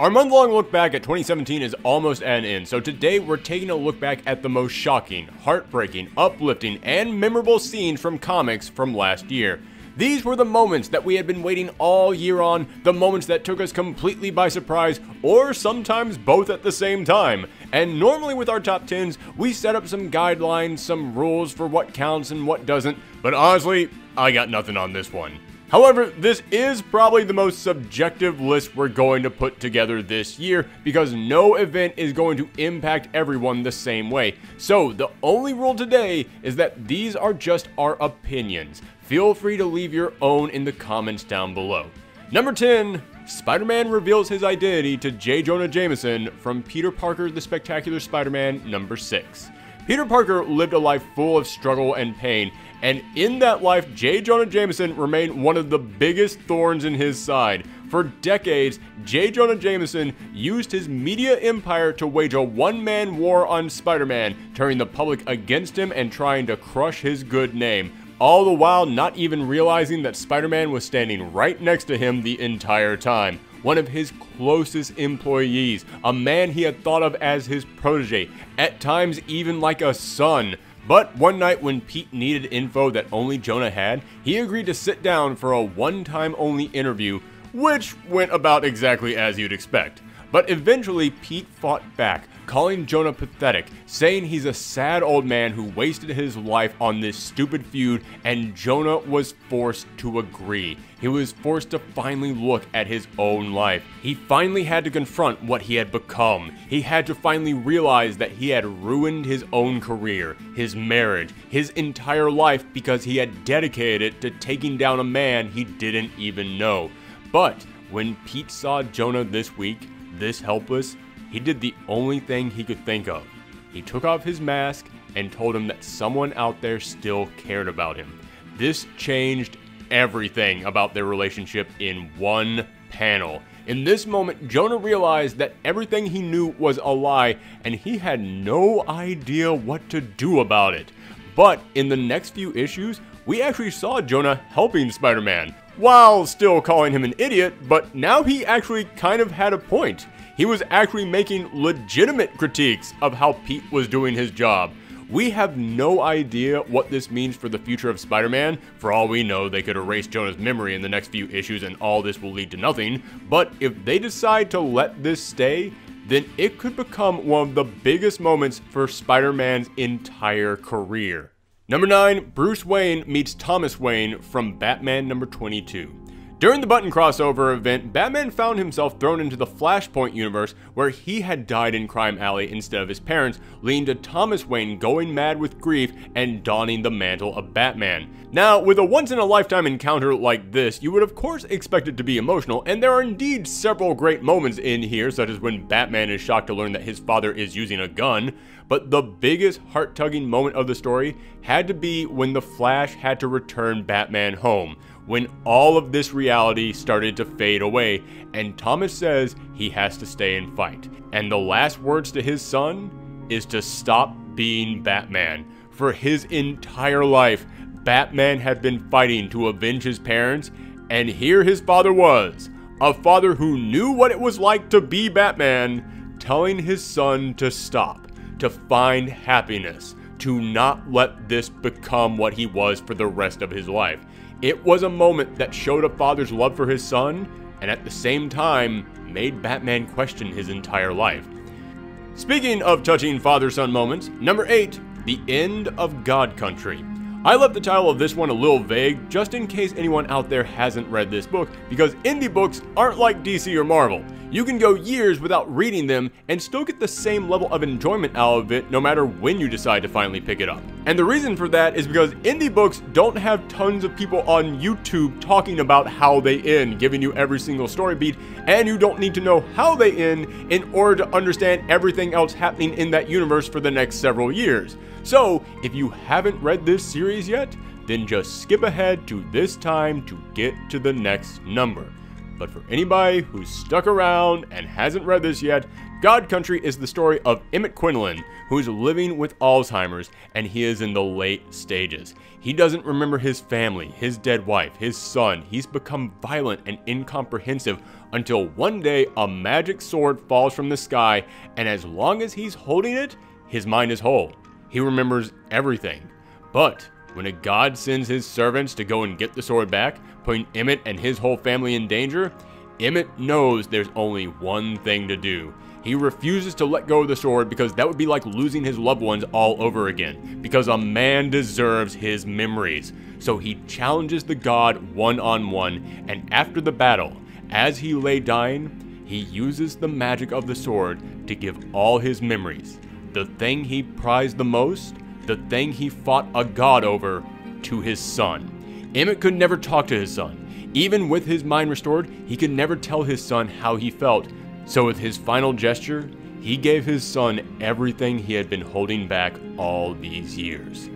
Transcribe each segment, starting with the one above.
Our month long look back at 2017 is almost at an end, so today we're taking a look back at the most shocking, heartbreaking, uplifting, and memorable scenes from comics from last year. These were the moments that we had been waiting all year on, the moments that took us completely by surprise, or sometimes both at the same time. And normally with our top 10s, we set up some guidelines, some rules for what counts and what doesn't, but honestly, I got nothing on this one. However, this is probably the most subjective list we're going to put together this year because no event is going to impact everyone the same way. So, the only rule today is that these are just our opinions. Feel free to leave your own in the comments down below. Number 10, Spider-Man reveals his identity to J. Jonah Jameson from Peter Parker The Spectacular Spider-Man number 6. Peter Parker lived a life full of struggle and pain, and in that life, J. Jonah Jameson remained one of the biggest thorns in his side. For decades, J. Jonah Jameson used his media empire to wage a one man war on Spider Man, turning the public against him and trying to crush his good name. All the while, not even realizing that Spider Man was standing right next to him the entire time one of his closest employees, a man he had thought of as his protege, at times even like a son. But one night when Pete needed info that only Jonah had, he agreed to sit down for a one time only interview, which went about exactly as you'd expect. But eventually, Pete fought back, calling Jonah pathetic, saying he's a sad old man who wasted his life on this stupid feud, and Jonah was forced to agree. He was forced to finally look at his own life. He finally had to confront what he had become. He had to finally realize that he had ruined his own career, his marriage, his entire life because he had dedicated it to taking down a man he didn't even know. But when Pete saw Jonah this weak, this helpless, he did the only thing he could think of. He took off his mask and told him that someone out there still cared about him. This changed everything about their relationship in one panel. In this moment, Jonah realized that everything he knew was a lie and he had no idea what to do about it. But in the next few issues, we actually saw Jonah helping Spider Man, while still calling him an idiot, but now he actually kind of had a point. He was actually making legitimate critiques of how Pete was doing his job. We have no idea what this means for the future of Spider Man. For all we know, they could erase Jonah's memory in the next few issues and all this will lead to nothing. But if they decide to let this stay, then it could become one of the biggest moments for Spider Man's entire career. Number 9, Bruce Wayne meets Thomas Wayne from Batman number 22. During the button crossover event, Batman found himself thrown into the Flashpoint universe where he had died in Crime Alley instead of his parents, leading to Thomas Wayne going mad with grief and donning the mantle of Batman. Now, with a once in a lifetime encounter like this, you would of course expect it to be emotional, and there are indeed several great moments in here, such as when Batman is shocked to learn that his father is using a gun. But the biggest heart tugging moment of the story had to be when the Flash had to return Batman home, when all of this reality started to fade away, and Thomas says he has to stay and fight. And the last words to his son is to stop being Batman. For his entire life, Batman had been fighting to avenge his parents, and here his father was, a father who knew what it was like to be Batman, telling his son to stop to find happiness, to not let this become what he was for the rest of his life. It was a moment that showed a father's love for his son, and at the same time, made Batman question his entire life. Speaking of touching father son moments, number 8, The End of God Country. I left the title of this one a little vague just in case anyone out there hasn't read this book because indie books aren't like DC or Marvel. You can go years without reading them and still get the same level of enjoyment out of it no matter when you decide to finally pick it up. And the reason for that is because indie books don't have tons of people on YouTube talking about how they end, giving you every single story beat, and you don't need to know how they end in order to understand everything else happening in that universe for the next several years. So, if you haven't read this series yet, then just skip ahead to this time to get to the next number. But for anybody who's stuck around and hasn't read this yet, God Country is the story of Emmett Quinlan, who is living with Alzheimer's and he is in the late stages. He doesn't remember his family, his dead wife, his son. He's become violent and incomprehensive until one day a magic sword falls from the sky, and as long as he's holding it, his mind is whole. He remembers everything. But when a god sends his servants to go and get the sword back, putting Emmett and his whole family in danger, Emmett knows there's only one thing to do. He refuses to let go of the sword because that would be like losing his loved ones all over again, because a man deserves his memories. So he challenges the god one on one, and after the battle, as he lay dying, he uses the magic of the sword to give all his memories, the thing he prized the most, the thing he fought a god over, to his son. Emmett could never talk to his son. Even with his mind restored, he could never tell his son how he felt so, with his final gesture, he gave his son everything he had been holding back all these years.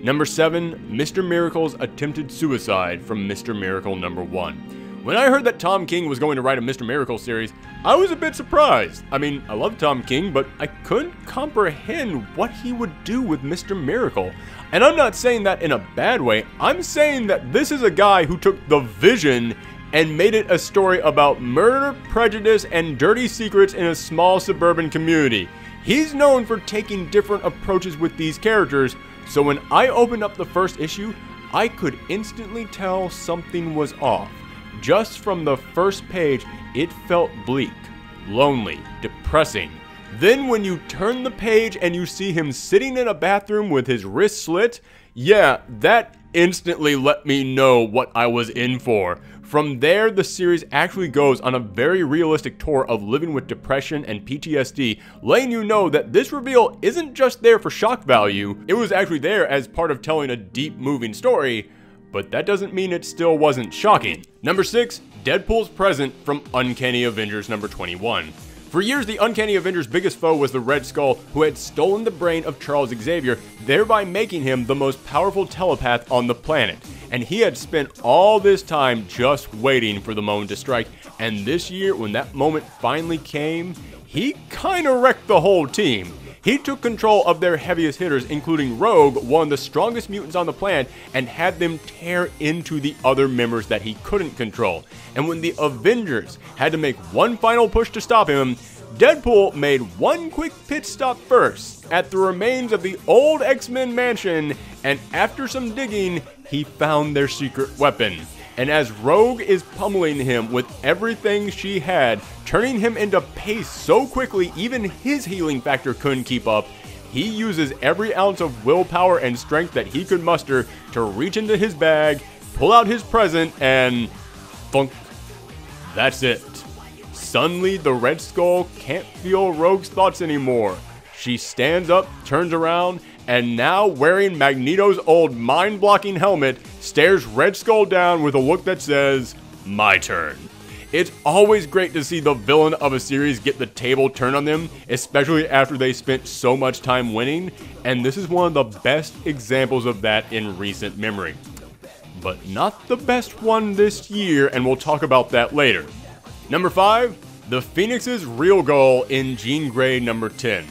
Number 7, Mr. Miracle's attempted suicide from Mr. Miracle number 1. When I heard that Tom King was going to write a Mr. Miracle series, I was a bit surprised. I mean, I love Tom King, but I couldn't comprehend what he would do with Mr. Miracle. And I'm not saying that in a bad way, I'm saying that this is a guy who took the vision and made it a story about murder, prejudice, and dirty secrets in a small suburban community. He's known for taking different approaches with these characters, so when I opened up the first issue, I could instantly tell something was off. Just from the first page, it felt bleak, lonely, depressing. Then when you turn the page and you see him sitting in a bathroom with his wrist slit, yeah, that instantly let me know what I was in for. From there, the series actually goes on a very realistic tour of living with depression and PTSD, letting you know that this reveal isn't just there for shock value, it was actually there as part of telling a deep moving story, but that doesn't mean it still wasn't shocking. Number 6, Deadpool's present from Uncanny Avengers number 21. For years, the Uncanny Avengers' biggest foe was the Red Skull, who had stolen the brain of Charles Xavier, thereby making him the most powerful telepath on the planet. And he had spent all this time just waiting for the moment to strike, and this year, when that moment finally came, he kinda wrecked the whole team. He took control of their heaviest hitters, including Rogue, one of the strongest mutants on the planet, and had them tear into the other members that he couldn't control. And when the Avengers had to make one final push to stop him, Deadpool made one quick pit stop first at the remains of the old X Men mansion, and after some digging, he found their secret weapon and as Rogue is pummeling him with everything she had, turning him into paste so quickly even his healing factor couldn't keep up, he uses every ounce of willpower and strength that he could muster to reach into his bag, pull out his present, and funk. That's it. Suddenly, the Red Skull can't feel Rogue's thoughts anymore. She stands up, turns around, and now wearing Magneto's old mind blocking helmet, stares Red Skull down with a look that says, My turn. It's always great to see the villain of a series get the table turned on them, especially after they spent so much time winning, and this is one of the best examples of that in recent memory. But not the best one this year, and we'll talk about that later. Number 5, the Phoenix's real goal in Jean Grey number 10.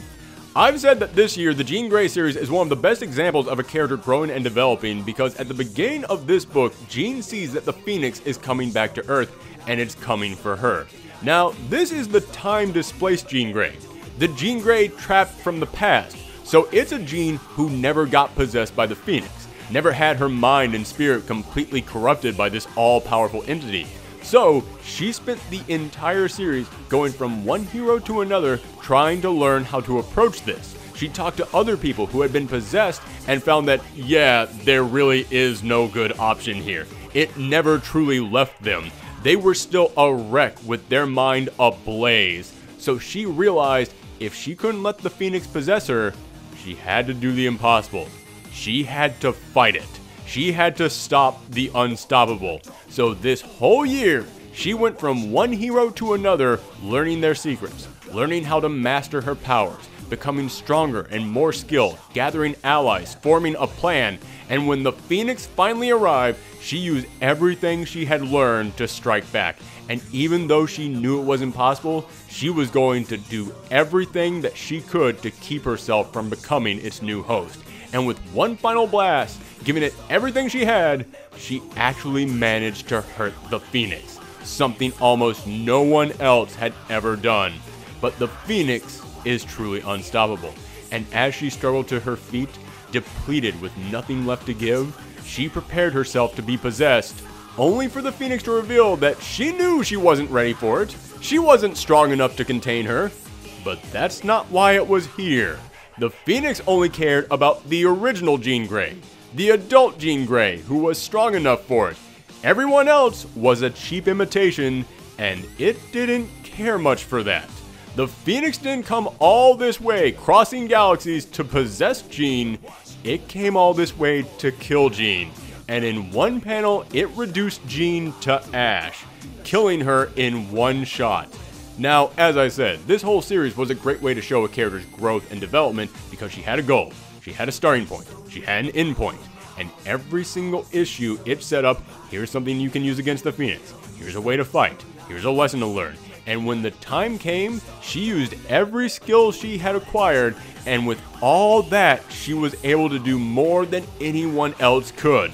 I've said that this year, the Jean Grey series is one of the best examples of a character growing and developing because at the beginning of this book, Jean sees that the Phoenix is coming back to Earth and it's coming for her. Now, this is the time displaced Jean Grey, the Jean Grey trapped from the past. So it's a Jean who never got possessed by the Phoenix, never had her mind and spirit completely corrupted by this all powerful entity. So, she spent the entire series going from one hero to another trying to learn how to approach this. She talked to other people who had been possessed and found that, yeah, there really is no good option here. It never truly left them. They were still a wreck with their mind ablaze. So she realized if she couldn't let the Phoenix possess her, she had to do the impossible. She had to fight it. She had to stop the unstoppable. So this whole year, she went from one hero to another, learning their secrets, learning how to master her powers, becoming stronger and more skilled, gathering allies, forming a plan, and when the Phoenix finally arrived, she used everything she had learned to strike back. And even though she knew it was impossible, she was going to do everything that she could to keep herself from becoming its new host. And with one final blast, giving it everything she had, she actually managed to hurt the Phoenix, something almost no one else had ever done. But the Phoenix is truly unstoppable, and as she struggled to her feet, depleted with nothing left to give, she prepared herself to be possessed only for the Phoenix to reveal that she knew she wasn't ready for it. She wasn't strong enough to contain her. But that's not why it was here. The Phoenix only cared about the original Jean Grey, the adult Jean Grey, who was strong enough for it. Everyone else was a cheap imitation, and it didn't care much for that. The Phoenix didn't come all this way, crossing galaxies, to possess Jean. It came all this way to kill Jean and in one panel, it reduced Jean to ash, killing her in one shot. Now, as I said, this whole series was a great way to show a character's growth and development because she had a goal, she had a starting point, she had an end point, and every single issue it set up here's something you can use against the Phoenix, here's a way to fight, here's a lesson to learn. And when the time came, she used every skill she had acquired, and with all that, she was able to do more than anyone else could.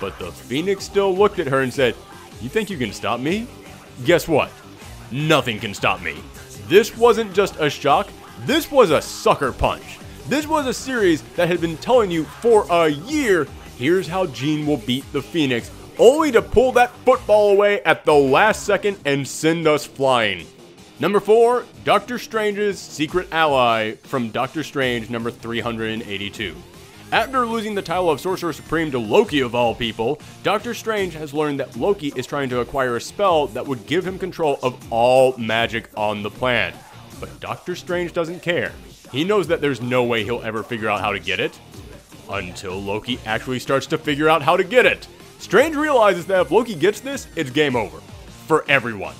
But the Phoenix still looked at her and said, You think you can stop me? Guess what? Nothing can stop me. This wasn't just a shock, this was a sucker punch. This was a series that had been telling you for a year here's how Jean will beat the Phoenix, only to pull that football away at the last second and send us flying. Number 4, Doctor Strange's Secret Ally from Doctor Strange number 382. After losing the title of Sorcerer Supreme to Loki of all people, Doctor Strange has learned that Loki is trying to acquire a spell that would give him control of all magic on the planet. But Doctor Strange doesn't care. He knows that there's no way he'll ever figure out how to get it. Until Loki actually starts to figure out how to get it. Strange realizes that if Loki gets this, it's game over. For everyone.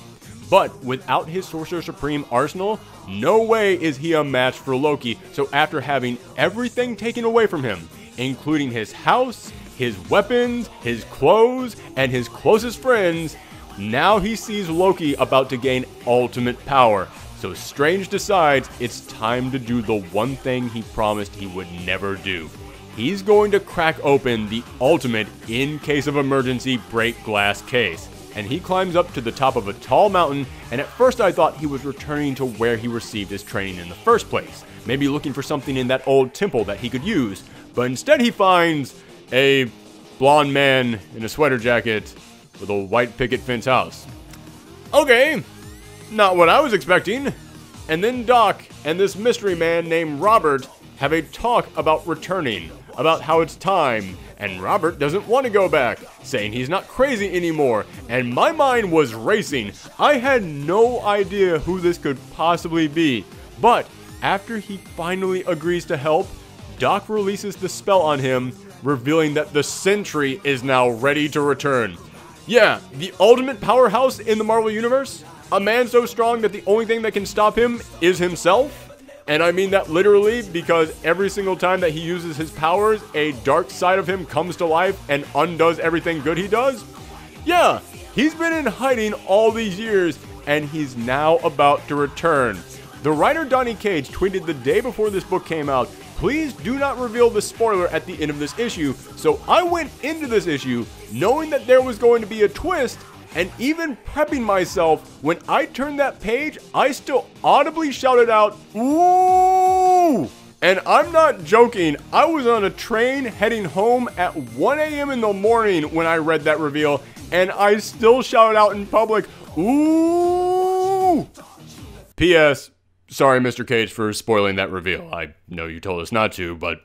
But without his Sorcerer Supreme arsenal, no way is he a match for Loki. So after having everything taken away from him, including his house, his weapons, his clothes, and his closest friends, now he sees Loki about to gain ultimate power. So Strange decides it's time to do the one thing he promised he would never do. He's going to crack open the ultimate in case of emergency break glass case and he climbs up to the top of a tall mountain, and at first I thought he was returning to where he received his training in the first place, maybe looking for something in that old temple that he could use, but instead he finds a blonde man in a sweater jacket with a white picket fence house. Okay, not what I was expecting. And then Doc and this mystery man named Robert have a talk about returning, about how it's time, and Robert doesn't want to go back, saying he's not crazy anymore, and my mind was racing. I had no idea who this could possibly be, but after he finally agrees to help, Doc releases the spell on him, revealing that the Sentry is now ready to return. Yeah, the ultimate powerhouse in the Marvel Universe? A man so strong that the only thing that can stop him is himself? And I mean that literally because every single time that he uses his powers, a dark side of him comes to life and undoes everything good he does. Yeah, he's been in hiding all these years and he's now about to return. The writer Donny Cates tweeted the day before this book came out, please do not reveal the spoiler at the end of this issue. So I went into this issue knowing that there was going to be a twist and even prepping myself, when I turned that page, I still audibly shouted out, Ooh! And I'm not joking, I was on a train heading home at 1 a.m. in the morning when I read that reveal, and I still shouted out in public, Ooh! P.S. Sorry, Mr. Cates, for spoiling that reveal. I know you told us not to, but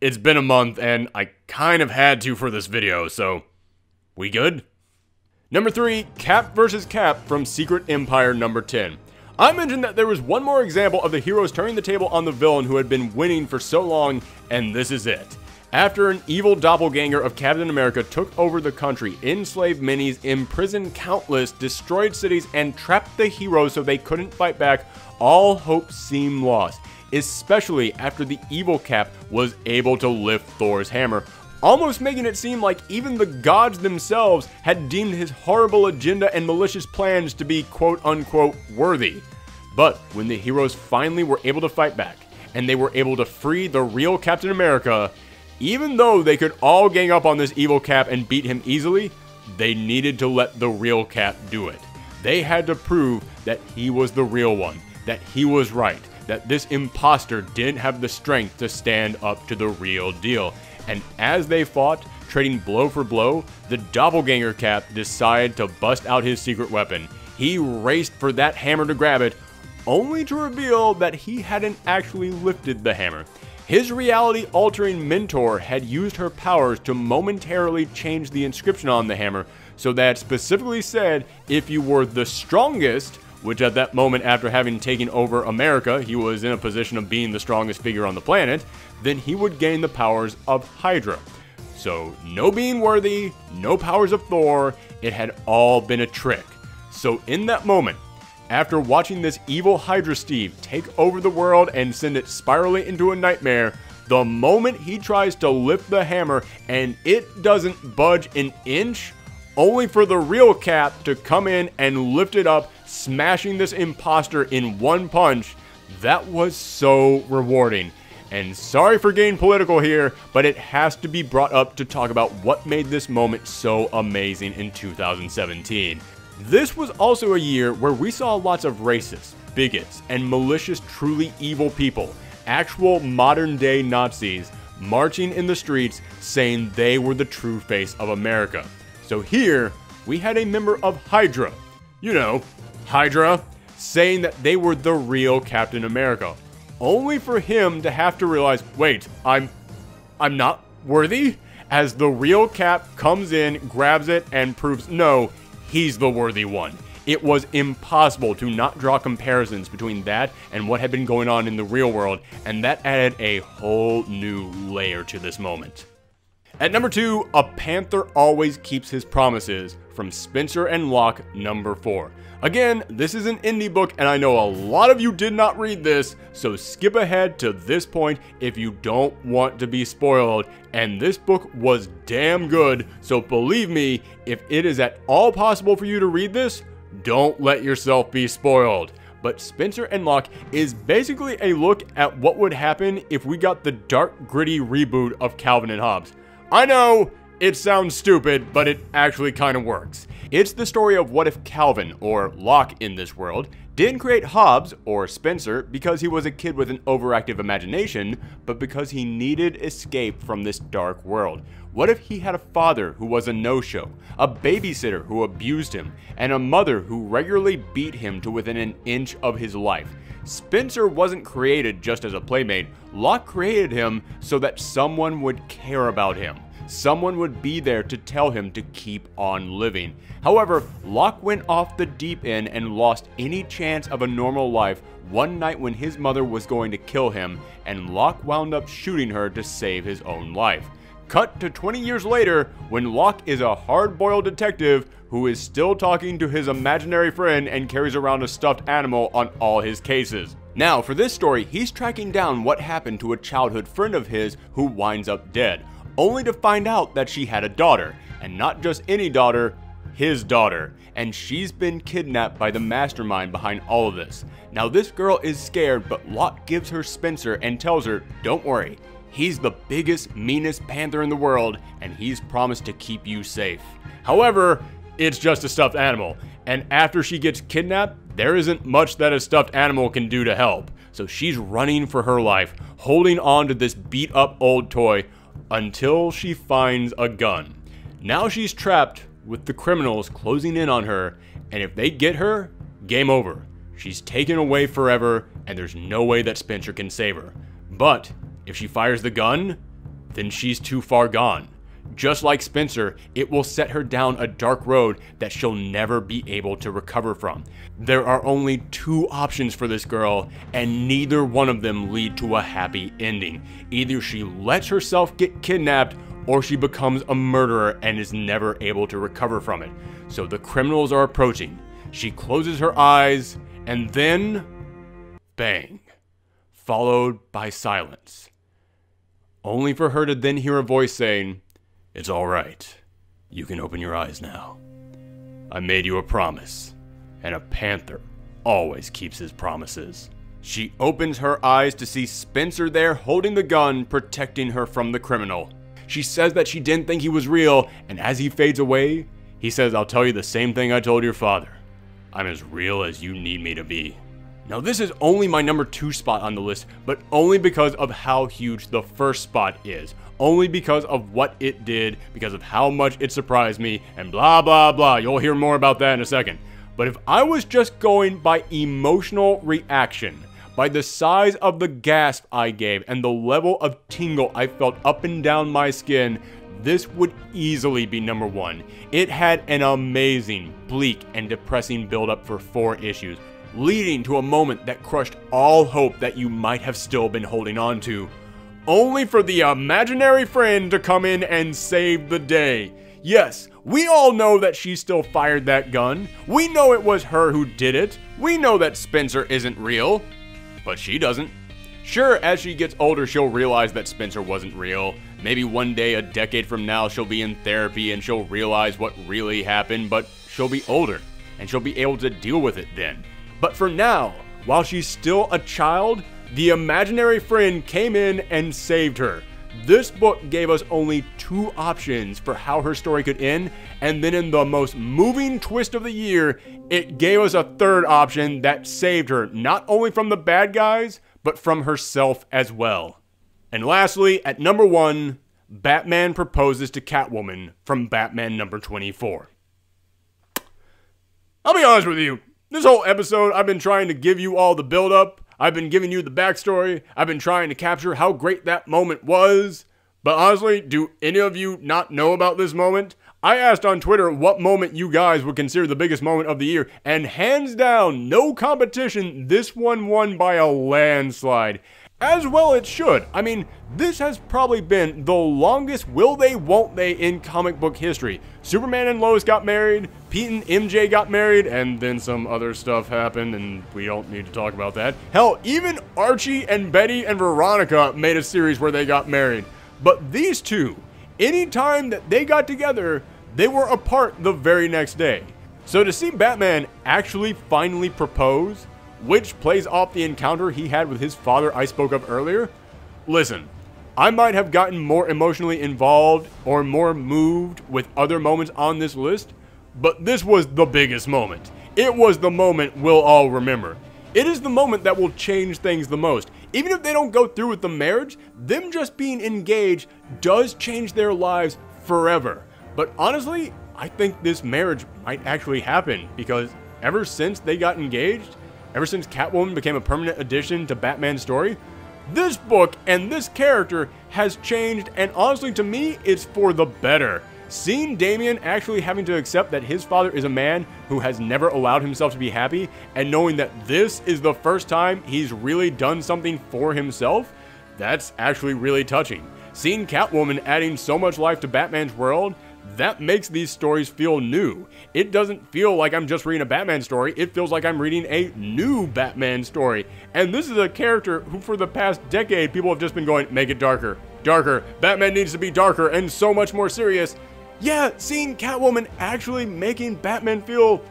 it's been a month and I kind of had to for this video, so we good? Number 3, Cap vs. Cap from Secret Empire number 10. I mentioned that there was one more example of the heroes turning the table on the villain who had been winning for so long, and this is it. After an evil doppelganger of Captain America took over the country, enslaved minis, imprisoned countless, destroyed cities, and trapped the heroes so they couldn't fight back, all hope seemed lost, especially after the evil Cap was able to lift Thor's hammer, almost making it seem like even the gods themselves had deemed his horrible agenda and malicious plans to be quote unquote worthy. But when the heroes finally were able to fight back, and they were able to free the real Captain America, even though they could all gang up on this evil Cap and beat him easily, they needed to let the real Cap do it. They had to prove that he was the real one, that he was right, that this imposter didn't have the strength to stand up to the real deal. And as they fought, trading blow for blow, the doppelganger Cap decided to bust out his secret weapon. He raced for that hammer to grab it, only to reveal that he hadn't actually lifted the hammer. His reality altering mentor had used her powers to momentarily change the inscription on the hammer so that specifically said if you were the strongest, which at that moment after having taken over America, he was in a position of being the strongest figure on the planet, then he would gain the powers of Hydra. So, no being worthy, no powers of Thor, it had all been a trick. So, in that moment, after watching this evil Hydra Steve take over the world and send it spiraling into a nightmare, the moment he tries to lift the hammer and it doesn't budge an inch, only for the real Cap to come in and lift it up, smashing this imposter in one punch, that was so rewarding. And sorry for getting political here, but it has to be brought up to talk about what made this moment so amazing in 2017. This was also a year where we saw lots of racists, bigots, and malicious, truly evil people, actual modern day Nazis, marching in the streets saying they were the true face of America. So here, we had a member of Hydra, you know, Hydra, saying that they were the real Captain America, only for him to have to realize, wait, I'm, I'm not worthy? As the real Cap comes in, grabs it, and proves, no, he's the worthy one. It was impossible to not draw comparisons between that and what had been going on in the real world, and that added a whole new layer to this moment. At number 2, A Panther Always Keeps His Promises from Spencer and Locke number 4. Again, this is an indie book, and I know a lot of you did not read this, so skip ahead to this point if you don't want to be spoiled. And this book was damn good, so believe me, if it is at all possible for you to read this, don't let yourself be spoiled. But Spencer and Locke is basically a look at what would happen if we got the dark, gritty reboot of Calvin and Hobbes. I know, it sounds stupid, but it actually kind of works. It's the story of what if Calvin, or Locke in this world, didn't create Hobbes, or Spencer, because he was a kid with an overactive imagination, but because he needed escape from this dark world. What if he had a father who was a no-show, a babysitter who abused him, and a mother who regularly beat him to within an inch of his life? Spencer wasn't created just as a playmate, Locke created him so that someone would care about him someone would be there to tell him to keep on living. However, Locke went off the deep end and lost any chance of a normal life one night when his mother was going to kill him, and Locke wound up shooting her to save his own life. Cut to 20 years later, when Locke is a hard boiled detective who is still talking to his imaginary friend and carries around a stuffed animal on all his cases. Now, for this story, he's tracking down what happened to a childhood friend of his who winds up dead only to find out that she had a daughter, and not just any daughter, his daughter, and she's been kidnapped by the mastermind behind all of this. Now this girl is scared, but Locke gives her Spencer and tells her, don't worry, he's the biggest, meanest panther in the world, and he's promised to keep you safe. However, it's just a stuffed animal, and after she gets kidnapped, there isn't much that a stuffed animal can do to help. So she's running for her life, holding on to this beat up old toy until she finds a gun. Now she's trapped with the criminals closing in on her, and if they get her, game over. She's taken away forever, and there's no way that Spencer can save her. But if she fires the gun, then she's too far gone. Just like Spencer, it will set her down a dark road that she'll never be able to recover from. There are only two options for this girl, and neither one of them lead to a happy ending. Either she lets herself get kidnapped, or she becomes a murderer and is never able to recover from it. So the criminals are approaching. She closes her eyes, and then bang, followed by silence. Only for her to then hear a voice saying, It's alright. You can open your eyes now. I made you a promise, and a panther always keeps his promises. She opens her eyes to see Spencer there holding the gun, protecting her from the criminal. She says that she didn't think he was real, and as he fades away, he says, I'll tell you the same thing I told your father. I'm as real as you need me to be. Now, this is only my number two spot on the list, but only because of how huge the first spot is. Only because of what it did, because of how much it surprised me, and blah, blah, blah. You'll hear more about that in a second. But if I was just going by emotional reaction, by the size of the gasp I gave and the level of tingle I felt up and down my skin, this would easily be number one. It had an amazing, bleak, and depressing build-up for four issues, leading to a moment that crushed all hope that you might have still been holding on to, only for the imaginary friend to come in and save the day. Yes, we all know that she still fired that gun. We know it was her who did it. We know that Spencer isn't real. But she doesn't. Sure, as she gets older, she'll realize that Spencer wasn't real. Maybe one day, a decade from now, she'll be in therapy and she'll realize what really happened, but she'll be older and she'll be able to deal with it then. But for now, while she's still a child, the imaginary friend came in and saved her. This book gave us only two options for how her story could end, and then in the most moving twist of the year, it gave us a third option that saved her not only from the bad guys, but from herself as well. And lastly, at number one, Batman proposes to Catwoman from Batman number 24. I'll be honest with you, this whole episode I've been trying to give you all the build up I've been giving you the backstory. I've been trying to capture how great that moment was. But honestly, do any of you not know about this moment? I asked on Twitter what moment you guys would consider the biggest moment of the year, and hands down, no competition, this one won by a landslide. As well it should. I mean, this has probably been the longest will they won't they in comic book history. Superman and Lois got married, Pete and MJ got married, and then some other stuff happened and we don't need to talk about that. Hell, even Archie and Betty and Veronica made a series where they got married. But these two, anytime that they got together, they were apart the very next day. So to see Batman actually finally propose which plays off the encounter he had with his father I spoke of earlier. Listen, I might have gotten more emotionally involved or more moved with other moments on this list, but this was the biggest moment. It was the moment we'll all remember. It is the moment that will change things the most. Even if they don't go through with the marriage, them just being engaged does change their lives forever. But honestly, I think this marriage might actually happen because ever since they got engaged, Ever since Catwoman became a permanent addition to Batman's story, this book and this character has changed, and honestly, to me, it's for the better. Seeing Damian actually having to accept that his father is a man who has never allowed himself to be happy, and knowing that this is the first time he's really done something for himself, that's actually really touching. Seeing Catwoman adding so much life to Batman's world that makes these stories feel new. It doesn't feel like I'm just reading a Batman story, it feels like I'm reading a new Batman story. And this is a character who, for the past decade, people have just been going, make it darker, darker. Batman needs to be darker and so much more serious. Yeah, seeing Catwoman actually making Batman feel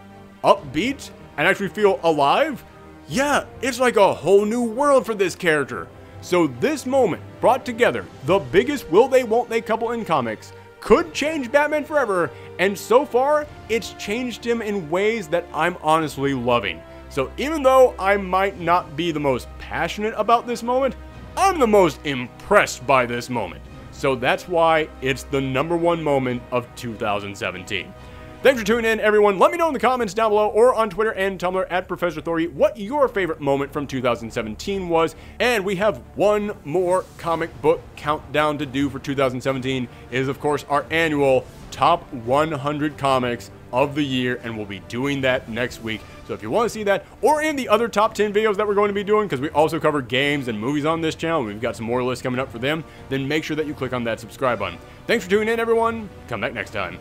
upbeat and actually feel alive, yeah, it's like a whole new world for this character. So this moment brought together the biggest will they won't they couple in comics could change Batman forever, and so far, it's changed him in ways that I'm honestly loving. So even though I might not be the most passionate about this moment, I'm the most impressed by this moment. So that's why it's the number one moment of 2017. Thanks for tuning in, everyone. Let me know in the comments down below or on Twitter and Tumblr at Professor Thorgi what your favorite moment from 2017 was. And we have one more comic book countdown to do for 2017. It is, of course, our annual top 100 comics of the year, and we'll be doing that next week. So if you want to see that, or in the other top 10 videos that we're going to be doing, because we also cover games and movies on this channel, we've got some more lists coming up for them, then make sure that you click on that subscribe button. Thanks for tuning in, everyone. Come back next time.